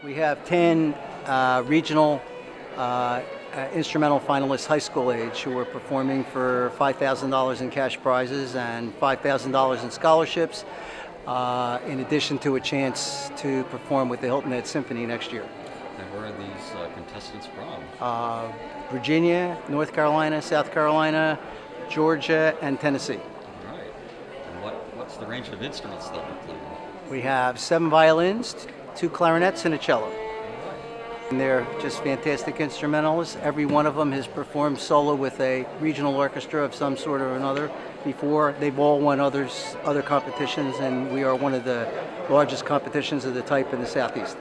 We have 10 uh, regional uh, uh, instrumental finalists high school age who are performing for $5,000 in cash prizes and $5,000 in scholarships, uh, in addition to a chance to perform with the Hilton Head Symphony next year. And where are these uh, contestants from? Uh, Virginia, North Carolina, South Carolina, Georgia, and Tennessee. All right. And what, what's the range of instruments they'll be playing? We have seven violins, two clarinets, and a cello. And they're just fantastic instrumentalists. Every one of them has performed solo with a regional orchestra of some sort or another before. They've all won others, other competitions, and we are one of the largest competitions of the type in the Southeast.